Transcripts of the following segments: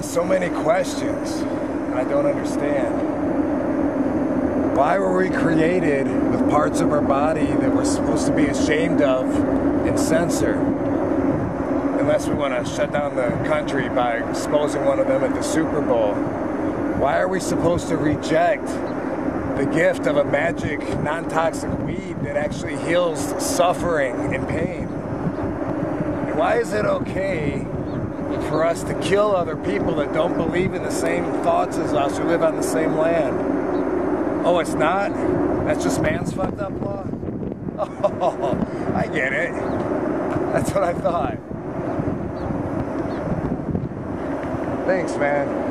got so many questions I don't understand. Why were we created with parts of our body that we're supposed to be ashamed of and censor? Unless we want to shut down the country by exposing one of them at the Super Bowl. Why are we supposed to reject the gift of a magic, non toxic weed that actually heals suffering and pain? Why is it okay for us to kill other people that don't believe in the same thoughts as us who live on the same land? Oh, it's not? That's just man's fucked up law? Oh, I get it. That's what I thought. Thanks, man.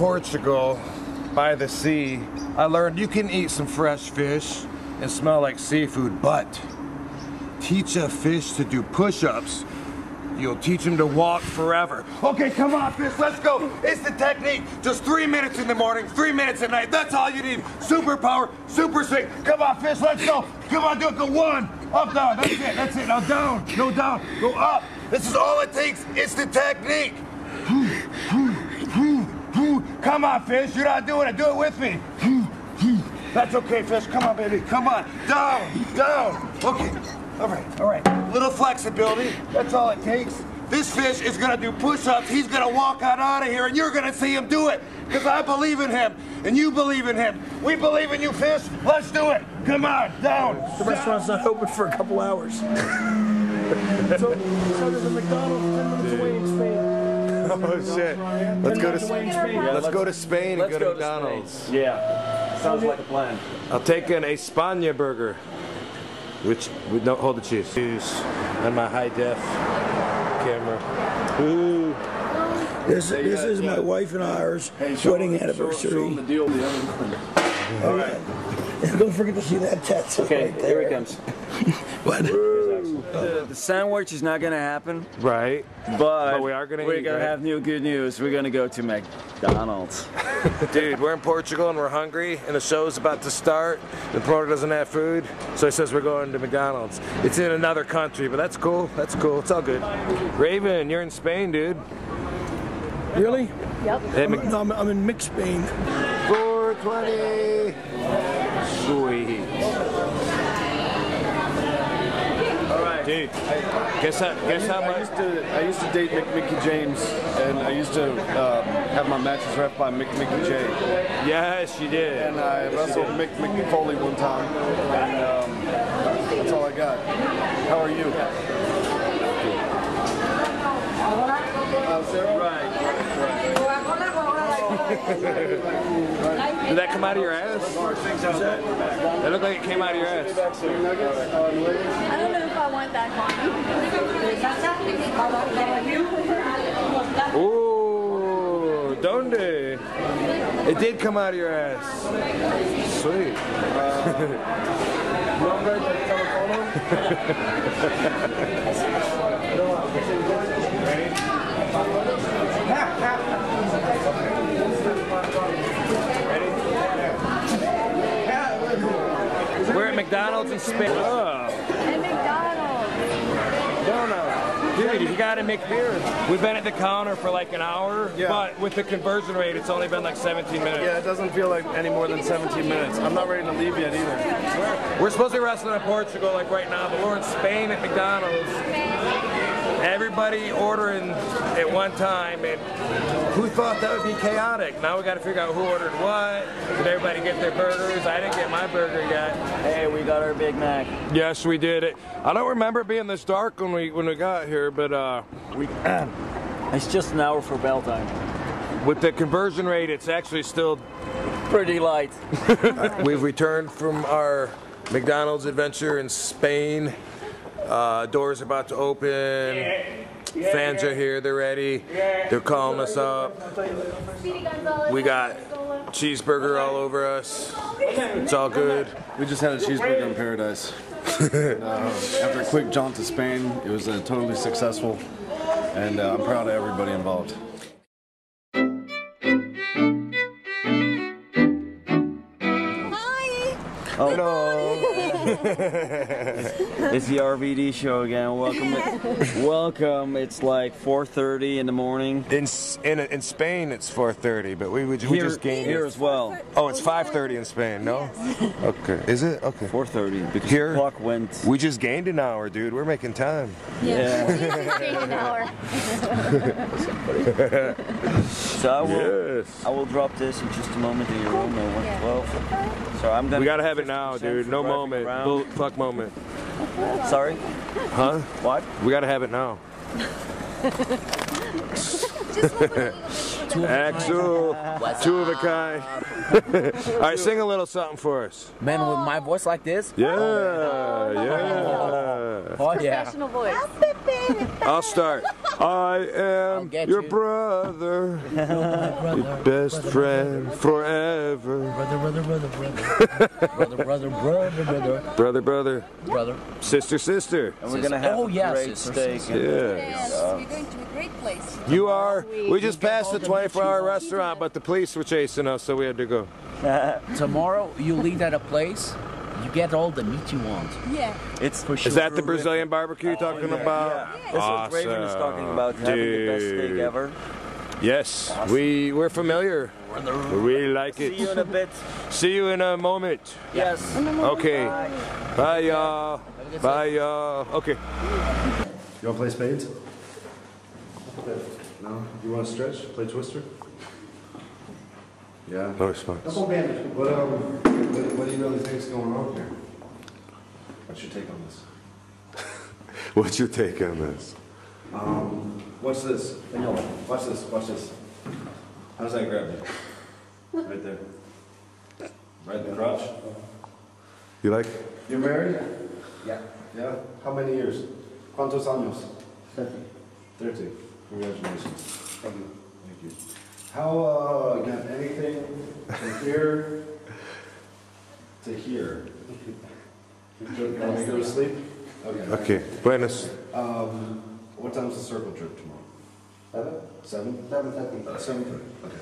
Portugal, by the sea, I learned you can eat some fresh fish and smell like seafood, but teach a fish to do push-ups. You'll teach him to walk forever. Okay, come on, fish, let's go. It's the technique. Just three minutes in the morning, three minutes at night. That's all you need. Superpower, super strength. Come on, fish, let's go. Come on, do it. Go one, up, down. That's it, that's it. Now down, go down, go up. This is all it takes. It's the technique. Come on, fish. You're not doing it. Do it with me. That's okay, fish. Come on, baby. Come on. Down, down. Okay. All right, all right. Little flexibility. That's all it takes. This fish is gonna do push-ups. He's gonna walk out out of here, and you're gonna see him do it. Because I believe in him, and you believe in him. We believe in you, fish. Let's do it. Come on, down. The restaurant's not open for a couple hours. so, so there's a McDonald's 10 minutes away in Spain. Oh shit. Let's go to Away in Spain. let's go to Spain and go to go to McDonald's. Yeah. Sounds like a plan. I'll take an España burger, which we don't hold the cheese. Cheese and my high def camera. Ooh. This, this is my wife and ours wedding anniversary. the deal. All right. Don't forget to see that tattoo Okay, right there. here it comes. What? The, oh. the sandwich is not gonna happen, Right. but, But we are gonna we're eat, gonna right? have new good news. We're gonna go to McDonald's. Dude, we're in Portugal and we're hungry, and the show's about to start. The promoter doesn't have food, so he says we're going to McDonald's. It's in another country, but that's cool. That's cool. It's all good. Raven, you're in Spain, dude. Really? Hey, I'm, no, I'm, I'm in mixed Spain. 420. Sweet. Dude, guess how, guess how I used to I used to date Mick, Mickie James, and I used to um, have my matches ref by Mick Mickey J. Yes, you did. And I wrestled Mick Mickey Foley one time, and um, that's all I got. How are you? Uh, Sarah? Did that come out of your ass? That looked like it came out of your ass. Chicken nuggets on the way. I don't know if I want that one. Ooh, donde? It did come out of your ass. Sweet. Nombre de teléfono? We're at McDonald's in Spain. Oh, And McDonald's. donuts. Dude, you gotta make beer. We've been at the counter for like an hour, Yeah. but with the conversion rate, it's only been like 17 minutes. Yeah, it doesn't feel like any more than 17 minutes. I'm not ready to leave yet either. We're supposed to be wrestling in Portugal like right now, but we're in Spain at McDonald's. Everybody ordering at one time, and who thought that would be chaotic? Now we got to figure out who ordered what. Did everybody get their burgers? I didn't get my burger yet. Hey, we got our Big Mac. Yes, we did it. I don't remember being this dark when we when we got here, but uh, We. it's just an hour for bell time. with the conversion rate, it's actually still Pretty light. We've returned from our McDonald's adventure in Spain. Uh, doors about to open. Fans are here. They're ready. They're calling us up. We got cheeseburger all over us. It's all good. We just had a cheeseburger in paradise. uh, after a quick jaunt to Spain, it was uh, totally successful, and uh, I'm proud of everybody involved. It's the RVD show again. Welcome. Welcome. It's like 4:30 in the morning. In in, in Spain, it's 4:30, but we we, we Here, just gained here as well. Oh, it's 5:30 in Spain. No. Okay. Is it? Okay. 4:30 because Here? the clock went. We just gained an hour, dude. We're making time. Yeah. gained an hour. So I will. Yes. I will drop this in just a moment in your room at 112. So I'm gonna. We gotta have it now, dude. No moment. around. Bull- fuck moment. Sorry. Huh? What? We gotta have it now. Axel, two of a kind. All right, sing a little something for us. Man, with my voice like this? Yeah, oh, yeah. Oh yeah. Professional voice. I'll start. I am your you. brother, your best friend forever. Brother, brother, brother, brother. brother, brother, brother, brother, Brother, brother, brother. sister, sister. And we're gonna have Oh, a yes, great it's our steak. sister. and- Yeah. Uh, we're going to a great place. You are. We just passed the 24-hour restaurant, but the police were chasing us, so we had to go. Tomorrow you leave at a place, you get all the meat you want. Yeah. It's for sure. Is that the Brazilian barbecue you're talking about? Yeah. That's what Raven is talking about. Having the best steak ever. Yes, we we're familiar. We really like it. See you in a bit. See you in a moment. Yes. Okay. Bye y'all. Bye y'all. Okay. You want to play spades? No? You want to stretch? Play twister? Yeah. No response. What, um, what, what do you really think is going on here? What's your take on this? What's your take on this? Um, what's this? Watch this, watch this. How does that grab you? Right there. Right in the crotch? You like? You're married? Yeah. Yeah? How many years? ¿Cuántos años? Thirty. Thirty. Congratulations. Thank you. Thank you. How, uh, got anything from here to here? You want me to go to sleep? Okay. Okay. Buenas. Um, what time's the circle trip tomorrow? Seven? Seven? Seven Seven thirty, okay.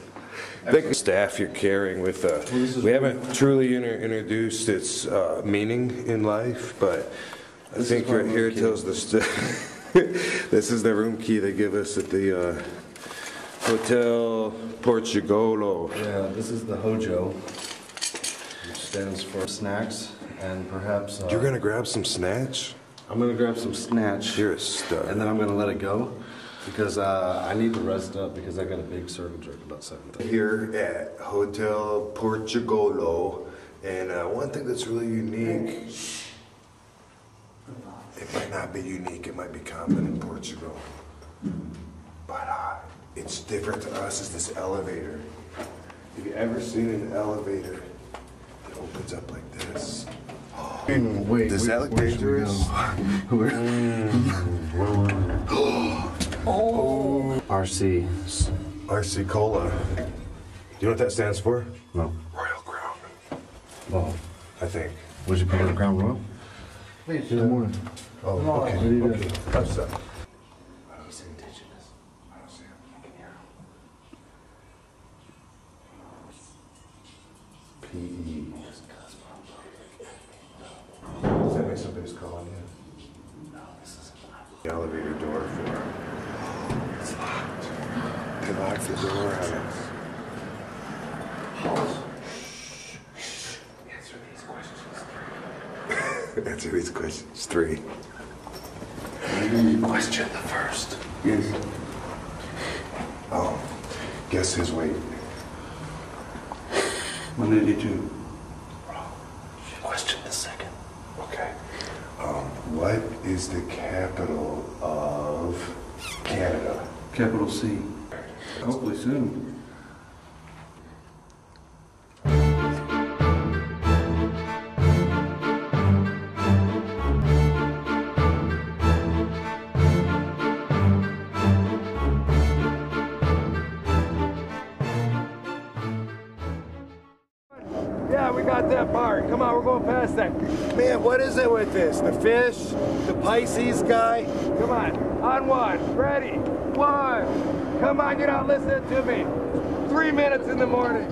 Thank you, staff you're carrying with. Uh, we haven't truly inter- introduced its uh, meaning in life, but I This think is my right here room it key. tells the. St- this is the room key they give us at the uh, Hotel Portugalo. Yeah, this is the Hojo, which stands for snacks and perhaps. Uh, You're gonna grab some snatch? I'm gonna grab some snatch. You're a stud. And then I'm gonna let it go because uh, I need to rest up because I got a big circle jerk about seven thirty. here at Hotel Portugalo, and uh, one thing that's really unique. It might not be unique. It might be common in Portugal, but uh, it's different to us. Is this elevator? Have you ever seen an elevator that opens up like this? Oh, Wait, Does that look dangerous? RC. RC Cola. Do you know what that stands for? No. Royal Crown, Oh, I think. would you put on the ground royal? Please. Good morning. Oh, okay. What do okay. Touch that. Uh, He's indigenous. I don't see him. I can hear him. PE. Does that mean somebody's calling you? No, this isn't The elevator door for. It's locked. They locked the door on us. Answer these questions. Answer these questions. Three. Question the first. Yes. Um, guess his weight. 182. Question the second. Okay. Um, what is the capital of Canada? Capital C. Hopefully soon. Yeah, we got that part. Come on, we're going past that. Man, what is it with this? The fish? The Pisces guy? Come on, on one. Ready? One. Come on, you're not listening to me. Three minutes in the morning.